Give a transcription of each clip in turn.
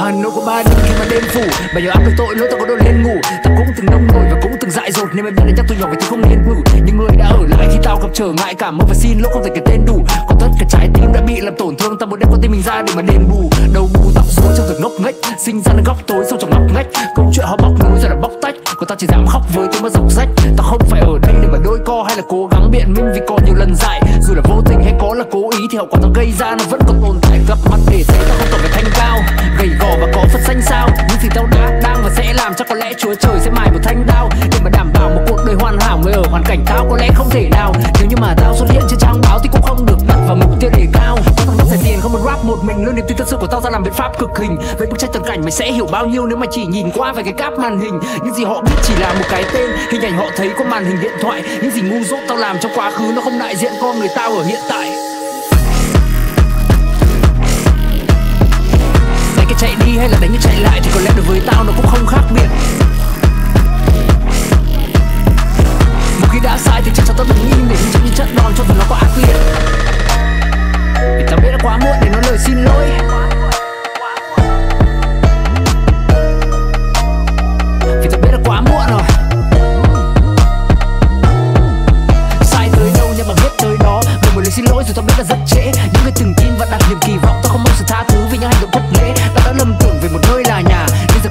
nỗi của ba đêm khi mà đêm phủ. Bao giờ áp với tội lỗi tao có đôi lên ngủ. Tao cũng từng nông nổi và cũng từng dại dột. Nên mày biết là chắc tôi nhỏ vậy tôi không nên ngủ. Những người đã ở lại khi tao gặp trở ngại cảm ơn và xin lỗi không thể kể tên đủ. Còn tất cả trái tim đã bị làm tổn thương. Tao muốn đem con tim mình ra để mà đền bù. Đầu bù tóc rối trong từng ngốc nghếch. Sinh ra nơi góc tối sâu trong ngóc ngách. Câu chuyện họ bóc núi rồi là bóc tách. Còn tao chỉ dám khóc với tôi mà dọc rách. Tao không phải ở đây để mà đôi co hay là cố hậu quả tao gây ra nó vẫn còn tồn tại. Gặp mặt để thấy tao không còn phải thanh cao. Gầy gò và có phật xanh sao. Những gì tao đã đang và sẽ làm chắc có lẽ chúa trời sẽ mài một thanh đao. Để mà đảm bảo một cuộc đời hoàn hảo mới ở hoàn cảnh tao có lẽ không thể nào nếu như mà tao xuất hiện trên trang báo thì cũng không được đặt vào mục tiêu đề cao. Có thằng nó phải tiền, không muốn rap một mình. Luôn niềm tin thật sự của tao ra làm biện pháp cực hình. Vậy bức tranh toàn cảnh mày sẽ hiểu bao nhiêu nếu mà chỉ nhìn qua vài cái cáp màn hình. Những gì họ biết chỉ là một cái tên. Hình ảnh họ thấy có màn hình điện thoại. Những gì ngu dốt tao làm trong quá khứ nó không đại diện con người tao ở hiện tại. Hay là đánh cái chạy lại thì có lẽ đối với tao nó cũng không khác biệt. Một khi đã sai thì chắc chắn tao đừng im để những trận đòn cho phần nó có ác liệt. Vì tao biết đã quá muộn để nói lời xin lỗi. Vì tao biết đã quá muộn rồi. Sai tới đâu nhưng mà biết tới đó. Về một lời xin lỗi dù tao biết là rất trễ. Những người từng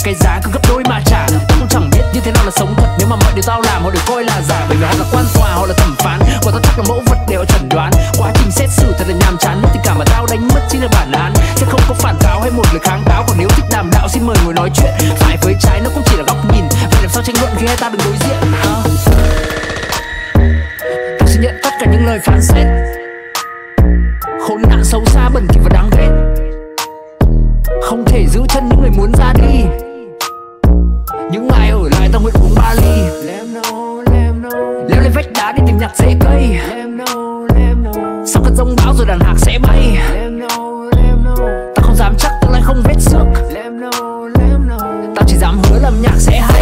cái giá cứ gấp đôi mà trả. Tao cũng chẳng biết như thế nào là sống thật, nếu mà mọi điều tao làm, họ đều coi là giả. Bởi vì họ là quan tòa, họ là thẩm phán còn tao chắc là mẫu vật để họ chẩn đoán. Quá trình xét xử thật là nhàm chán, tình cảm mà tao đánh mất chính là bản án. Sẽ không có phản cáo hay một lời kháng cáo, còn nếu thích đàm đạo, xin mời ngồi nói chuyện. Phải với trái, nó cũng chỉ là góc nhìn. Vậy làm sao tranh luận khi hai ta đứng đối diện? À. Tao sẽ nhận tất cả những lời phán xét. Khốn nạn xấu xa, bẩn thỉu và đáng ghét. Không thể giữ chân những người muốn ra đi tao nguyện uống ba ly Leo lên vách đá để tìm nhặt rễ cây. Sau cơn rông bão rồi đàn hạc sẽ bay. Tao không dám chắc tương lai không vết xước Tao chỉ dám hứa làm nhạc sẽ hay